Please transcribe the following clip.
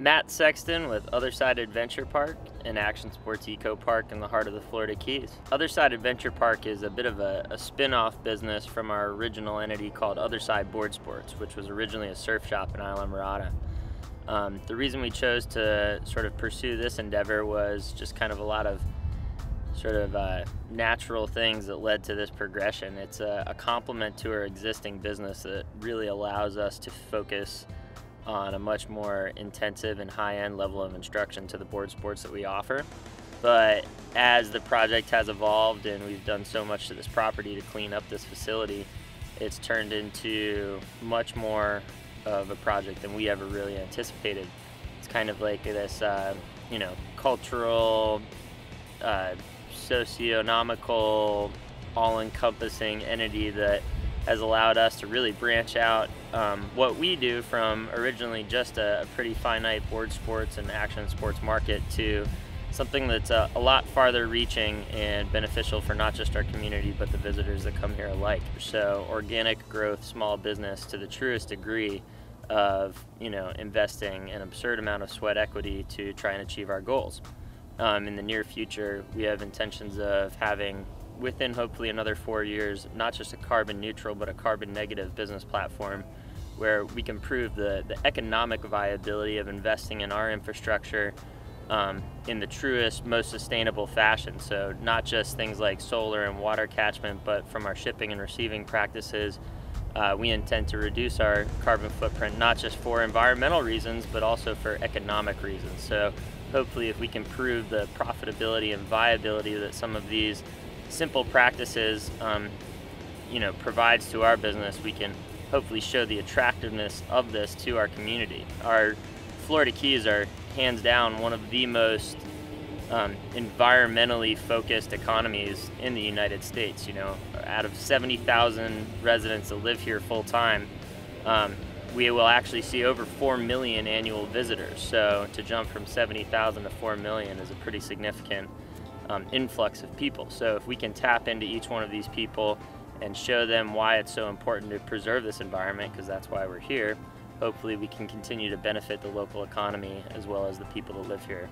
Matt Sexton with Otherside Adventure Park and Action Sports Eco Park in the heart of the Florida Keys. Otherside Adventure Park is a bit of a, a spin-off business from our original entity called Otherside Board Sports, which was originally a surf shop in Islamorada. Um, the reason we chose to sort of pursue this endeavor was just kind of a lot of sort of uh, natural things that led to this progression. It's a, a complement to our existing business that really allows us to focus on a much more intensive and high-end level of instruction to the board sports that we offer. But as the project has evolved and we've done so much to this property to clean up this facility, it's turned into much more of a project than we ever really anticipated. It's kind of like this, uh, you know, cultural, uh, socio-economical, all-encompassing entity that has allowed us to really branch out um, what we do from originally just a, a, pretty finite board sports and action sports market to something that's a, a, lot farther reaching and beneficial for not just our community but the visitors that come here alike. So organic growth, small business to the truest degree of you know investing an absurd amount of sweat equity to try and achieve our goals. Um, in the near future, we have intentions of having within hopefully another four years, not just a carbon neutral, but a carbon negative business platform where we can prove the, the economic viability of investing in our infrastructure um, in the truest, most sustainable fashion. So not just things like solar and water catchment, but from our shipping and receiving practices, uh, we intend to reduce our carbon footprint, not just for environmental reasons, but also for economic reasons. So hopefully if we can prove the profitability and viability that some of these simple practices, um, you know, provides to our business, we can hopefully show the attractiveness of this to our community. Our Florida Keys are hands down one of the most um, environmentally focused economies in the United States. You know, out of 70,000 residents that live here full time, um, we will actually see over 4 million annual visitors. So to jump from 70,000 to 4 million is a pretty significant um, influx of people. So if we can tap into each one of these people and show them why it's so important to preserve this environment, because that's why we're here, hopefully we can continue to benefit the local economy as well as the people that live here.